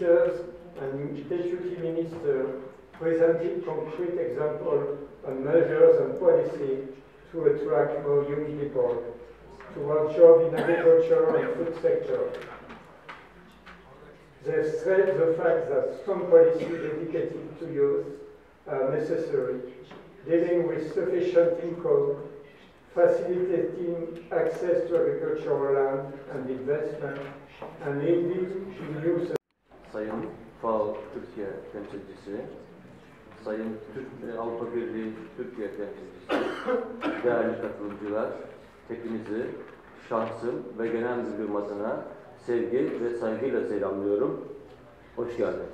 ministers and deputy minister presented concrete examples and measures and policy to attract more young people towards jobs in agriculture and food sector. They stressed the fact that strong policy dedicated to youth are necessary, dealing with sufficient income, facilitating access to agricultural land and investment, and leading to youth Sayın FAO Türkiye temsilcisi, Sayın Türk, Avrupa Birliği Türkiye temsilcisi, değerli katılımcılar, hepinizi şahsım ve genel adına sevgi ve saygıyla selamlıyorum. Hoş geldiniz.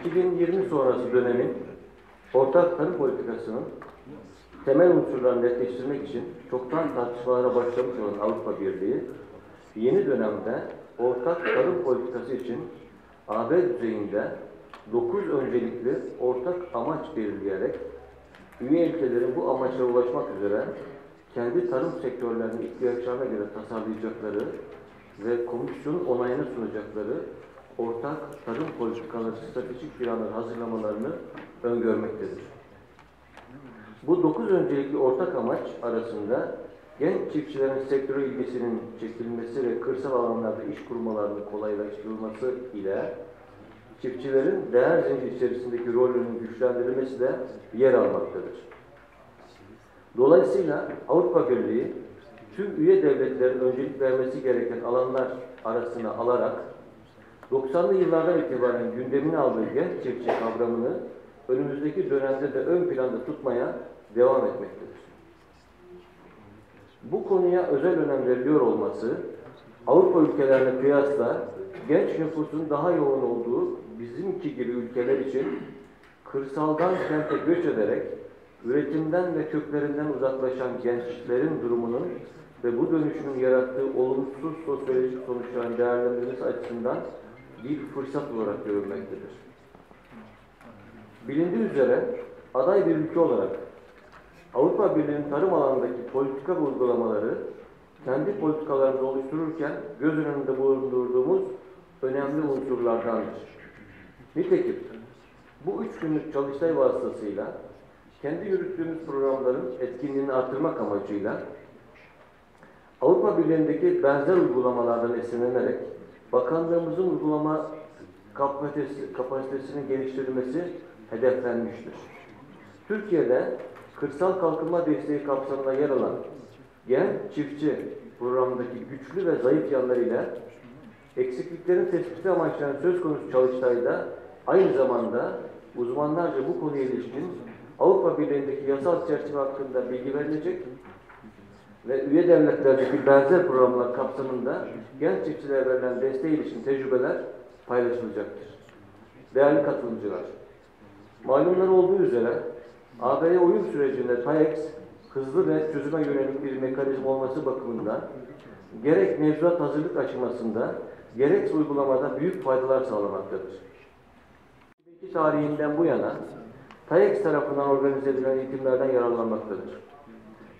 2020 sonrası dönemin ortak tarım politikasının temel unsurlarını netleştirmek için çoktan tartışmalara başlamış olan Avrupa Birliği, yeni dönemde ortak tarım politikası için AB düzeyinde 9 öncelikli ortak amaç belirleyerek üye ülkelerin bu amaçlara ulaşmak üzere kendi tarım sektörlerinin ihtiyaçlarına göre tasarlayacakları ve komisyonun onayına sunacakları ortak tarım politikaları stratejik planları hazırlamalarını öngörmektedir. Bu dokuz öncelikli ortak amaç arasında genç çiftçilerin sektöre ilgisinin çekilmesi ve kırsal alanlarda iş kurmalarının kolaylaştırılması ile çiftçilerin değer zinciri içerisindeki rolünün güçlendirilmesi de yer almaktadır. Dolayısıyla Avrupa Birliği tüm üye devletlerin öncelik vermesi gereken alanlar arasına alarak 90'lı yıllardan itibaren gündemine aldığı genç çiftçi kavramını önümüzdeki dönemde de ön planda tutmaya devam etmektedir. Bu konuya özel önem veriliyor olması, Avrupa ülkelerine kıyasla genç nüfusun daha yoğun olduğu bizimki gibi ülkeler için kırsaldan kente göç ederek üretimden ve köklerinden uzaklaşan gençlerin durumunun ve bu dönüşümün yarattığı olumsuz sosyolojik sonuçların değerlendirilmesi açısından bir fırsat olarak görülmektedir. Bilindiği üzere aday bir ülke olarak Avrupa Birliği'nin tarım alanındaki politika uygulamaları kendi politikalarımızı oluştururken göz önünde bulundurduğumuz önemli unsurlardandır. Nitekim bu üç günlük çalıştay vasıtasıyla kendi yürüttüğümüz programların etkinliğini artırmak amacıyla Avrupa Birliği'ndeki benzer uygulamalardan esinlenerek bakanlığımızın uygulama kapasitesi, kapasitesinin geliştirilmesi hedeflenmiştir. Türkiye'de kırsal kalkınma desteği kapsamında yer alan genç çiftçi programındaki güçlü ve zayıf yanlarıyla eksikliklerin tespiti amaçlanan söz konusu çalıştayda aynı zamanda uzmanlarca bu konuya ilişkin Avrupa Birliği'ndeki yasal çerçeve hakkında bilgi verilecek ve üye devletlerdeki benzer programlar kapsamında genç çiftçilere verilen desteğe ilişkin tecrübeler paylaşılacaktır. Değerli katılımcılar, malumlar olduğu üzere AB'ye uyum sürecinde TAEX hızlı ve çözüme yönelik bir mekanizma olması bakımından gerek mevzuat hazırlık aşamasında gerek uygulamada büyük faydalar sağlamaktadır. 2002 tarihinden bu yana TAEX tarafından organize edilen eğitimlerden yararlanmaktadır.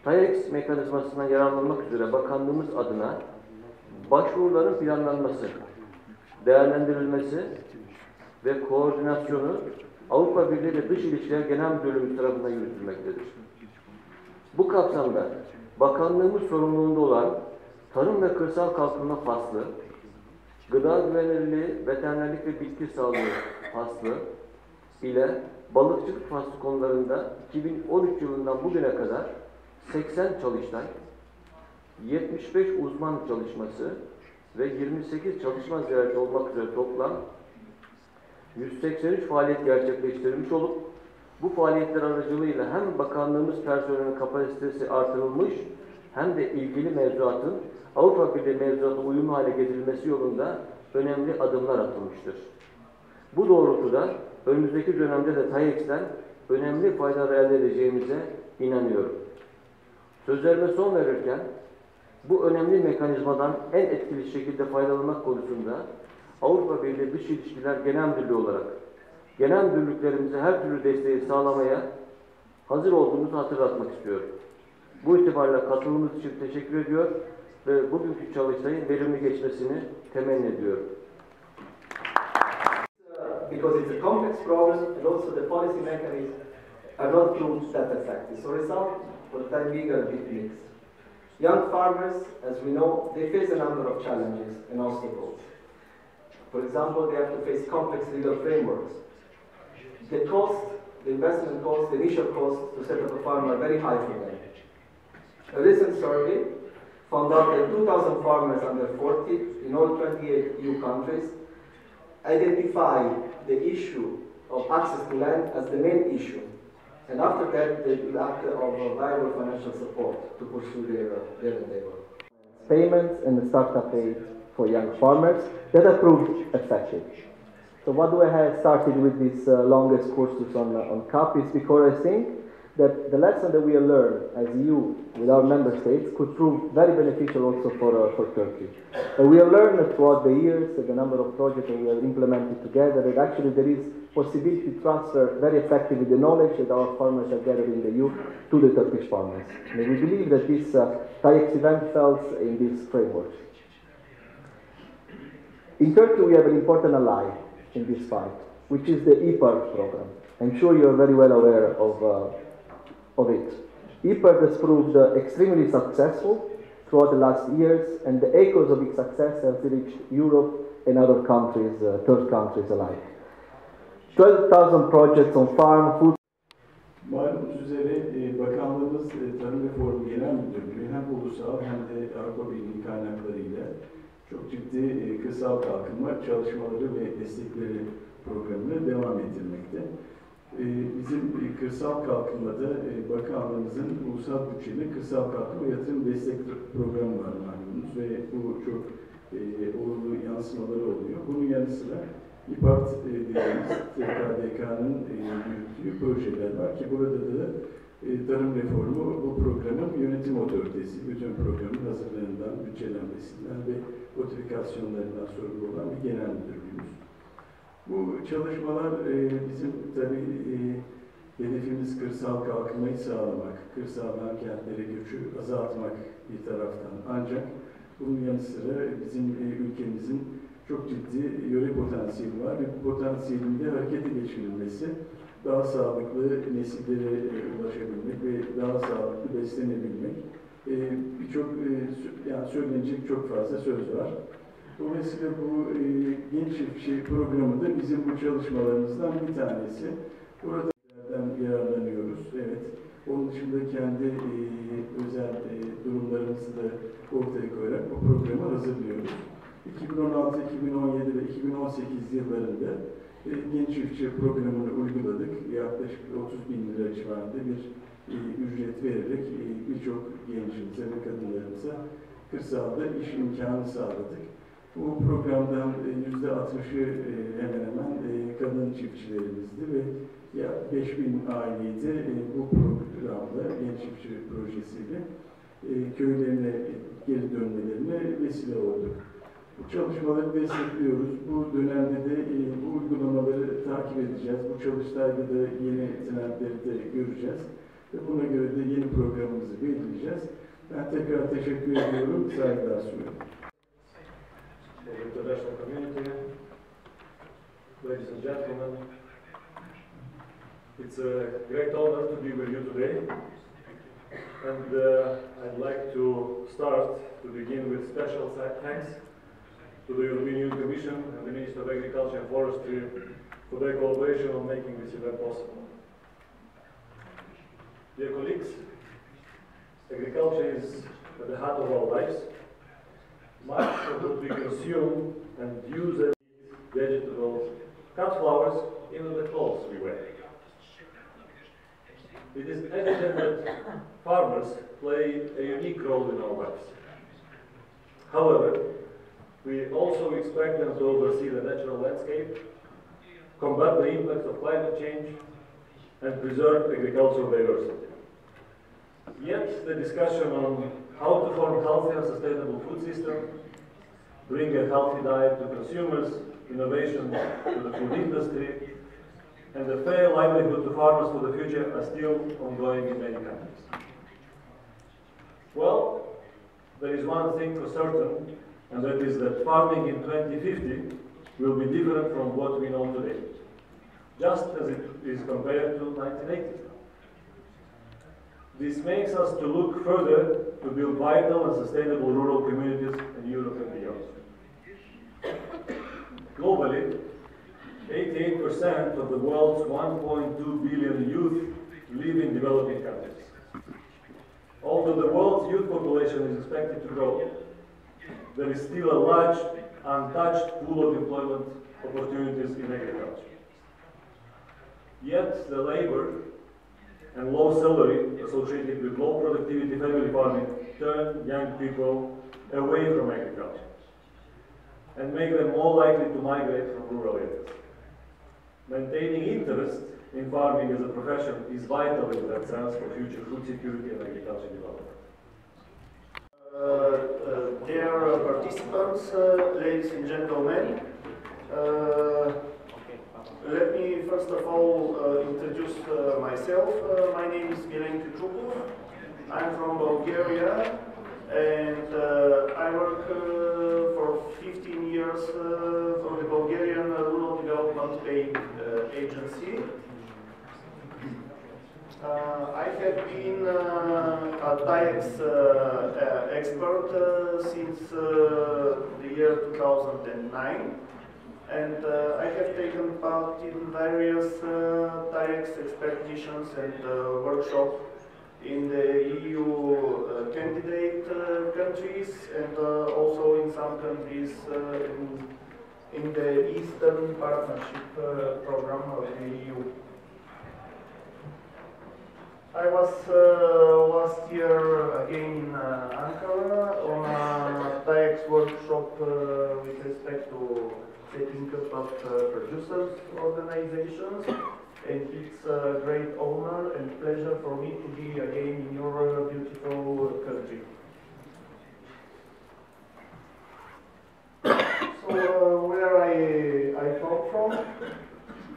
TAEX mekanizmasından yararlanmak üzere bakanlığımız adına başvuruların planlanması, değerlendirilmesi ve koordinasyonu Avrupa Birliği Dış İlişkiler Genel Müdürlüğümüz tarafından yürütülmektedir. Bu kapsamda bakanlığımız sorumluluğunda olan Tarım ve Kırsal Kalkınma Faslı, Gıda Güvenilirliği, Veterinerlik ve Bitki Sağlığı Faslı ile Balıkçılık Faslı konularında 2013 yılından bugüne kadar 80 çalıştay, 75 uzman çalışması ve 28 çalışma ziyareti olmak üzere toplam 183 faaliyet gerçekleştirilmiş olup bu faaliyetler aracılığıyla hem bakanlığımız personelinin kapasitesi artırılmış hem de ilgili mevzuatın Avrupa Birliği mevzuatı uyumlu hale getirilmesi yolunda önemli adımlar atılmıştır. Bu doğrultuda önümüzdeki dönemde de TAEX'ten önemli faydalar elde edeceğimize inanıyorum. Sözlerime son verirken bu önemli mekanizmadan en etkili şekilde faydalanmak konusunda Avrupa Birliği Dış İlişkiler Genel Müdürlüğü olarak genel müdürlüklerimize her türlü desteği sağlamaya hazır olduğumuzu hatırlatmak istiyorum. Bu itibarla katılımınız için teşekkür ediyor. ve bugünkü çalıştayın verimli geçmesini temenni ediyorum. Because it's a complex problem and also the policy mechanisms are not proved effective. So result for the time being are a bit mixed. Young farmers, as we know, they face a number of challenges and obstacles. For example, they have to face complex legal frameworks. The cost, the investment cost, the initial cost to set up a farm are very high for them. A recent survey found out that 2,000 farmers under 40 in all 28 EU countries identify the issue of access to land as the main issue. And after that, they lack of viable financial support to pursue their, their endeavor. Payments and the startup aid for young farmers that have proved effective. So what do I have started with this uh, longest courses on, uh, on CAP is because I think that the lesson that we have learned as EU with our member states could prove very beneficial also for, uh, for Turkey. And we have learned throughout the years the number of projects that we have implemented together that actually there is possibility to transfer very effectively the knowledge that our farmers have gathered in the EU to the Turkish farmers. And we believe that this uh, TAIEX event falls in this framework. In Turkey we have an important ally in this fight, which is the EPAR program. I'm sure you are very well aware of uh, of it. EPIRT has proved uh, extremely successful throughout the last years, and the echoes of its success have reached Europe and other countries, uh, third countries alike. 12,000 projects on farm, food Malumunuz üzere e, Bakanlığımız e, Tarım Reformu Genel Müdürlüğü hem ulusal hem de Avrupa Birliği kaynaklarıyla çok ciddi e, kırsal kalkınma çalışmaları ve destekleri programını devam ettirmekte. E, bizim e, kırsal kalkınmada Bakanlığımızın ulusal bütçeli kırsal kalkınma yatırım destek programı var malumunuz ve bu çok olumlu yansımaları oluyor. Bunun yanı sıra İPART dediğimiz TKDK'nın yürüttüğü projeler var ki burada da tarım reformu bu programın yönetim otoritesi, bütün programın hazırlığından, bütçelenmesinden ve notifikasyonlarından sorumlu olan bir genel müdürlüğümüz. Bu çalışmalar e, bizim tabii e, hedefimiz kırsal kalkınmayı sağlamak, kırsaldan kentlere göçü azaltmak bir taraftan. Ancak bunun yanı sıra bizim e, ülkemizin çok ciddi yöre potansiyeli var ve bu potansiyelin de harekete geçirilmesi, daha sağlıklı nesillere e, ulaşabilmek ve daha sağlıklı beslenebilmek e, birçok e, yani söylenecek çok fazla söz var. Dolayısıyla bu genç çiftçi programı da bizim bu çalışmalarımızdan bir tanesi. Burada yararlanıyoruz. Evet. Onun dışında kendi özel durumlarımızı da ortaya koyarak bu programı hazırlıyoruz. 2016, 2017 ve 2018 yıllarında genç çiftçi programını uyguladık. Yaklaşık 30 bin lira civarında bir e, ücret vererek e, birçok gencimize ve kadınlarımıza kırsalda iş imkanı sağladık. Bu programdan e, yüzde 60'ı e, hemen hemen e, kadın çiftçilerimizdi ve ya 5000 aileyi de bu programda genç çiftçi projesiyle köylerine geri dönmelerine vesile olduk. Çalışmaları destekliyoruz. Bu dönemde de e, bu uygulamaları takip edeceğiz. Bu çalıştayda da yeni trendleri de göreceğiz. Ve buna göre de yeni programımızı belirleyeceğiz. Ben tekrar teşekkür ediyorum. Saygılar sunuyorum. international community, ladies and gentlemen. It's a great honor to be with you today. And uh, I'd like to start to begin with special tha- thanks to the European Union Commission and the Minister of Agriculture and Forestry for their collaboration on making this event possible. Dear colleagues, agriculture is at the heart of our lives. Much of what we consume and use as vegetables, cut flowers, even the clothes we wear. It is evident that farmers play a unique role in our lives. However, we also expect them to oversee the natural landscape, combat the impacts of climate change, and preserve agricultural diversity. Yet the discussion on how to form a healthy and sustainable food system, bring a healthy diet to consumers, innovation to the food industry, and a fair livelihood to farmers for the future are still ongoing in many countries. Well, there is one thing for certain, and that is that farming in 2050 will be different from what we know today, just as it is compared to 1980. This makes us to look further to build vital and sustainable rural communities in Europe and beyond. Globally, 88% of the world's 1.2 billion youth live in developing countries. Although the world's youth population is expected to grow, there is still a large untouched pool of employment opportunities in agriculture. Yet the labor and low salary associated with low productivity family farming turn young people away from agriculture and make them more likely to migrate from rural areas. Maintaining interest in farming as a profession is vital in that sense for future food security and agriculture development. Uh, uh, dear participants, uh, ladies and gentlemen, let me first of all uh, introduce uh, myself. Uh, my name is Milenko Trupov. I'm from Bulgaria and I work for 15 years for the Bulgarian Rural Development Agency. I have been TAEX uh, expert uh, since uh, the year 2009 and uh, I have taken part in various uh, TAEX expeditions and uh, workshops in the EU uh, candidate countries and also in some countries in, in the Eastern Partnership Program of the EU. I was last year again in uh, Ankara on a TAEX workshop uh, with respect to setting up of uh, producers organizations and it's a great honor and pleasure for me to be again in your uh, beautiful country. So uh, where I, I come from,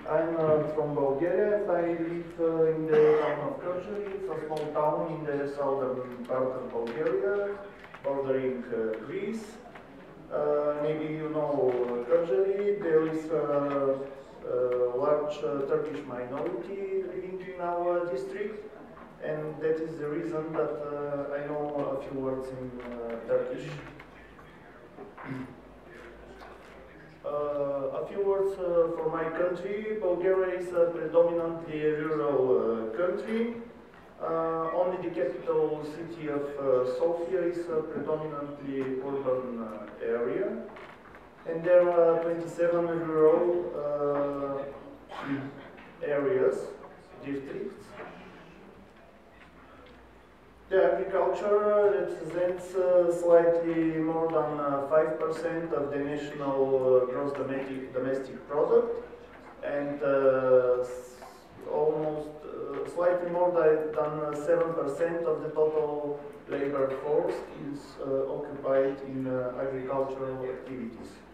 I'm uh, from Bulgaria and I live uh, in the town of Kërgjëri. It's a small town in the southern part of Bulgaria, bordering uh, Greece. Uh, maybe you know Kërgjëri. There is a, a large uh, Turkish minority living in our district, and that is the reason that uh, I know a few words in uh, Turkish. Uh, a few words uh, for my country. Bulgaria is a predominantly rural uh, country. Uh, only the capital city of uh, Sofia is a predominantly urban uh, area. And there are 27 rural uh, areas, districts. The agriculture represents uh, slightly more than uh, 5% of the national uh, gross domestic, domestic product and uh, almost uh, slightly more than than, uh, 7% of the total labor force is uh, occupied in uh, agricultural activities.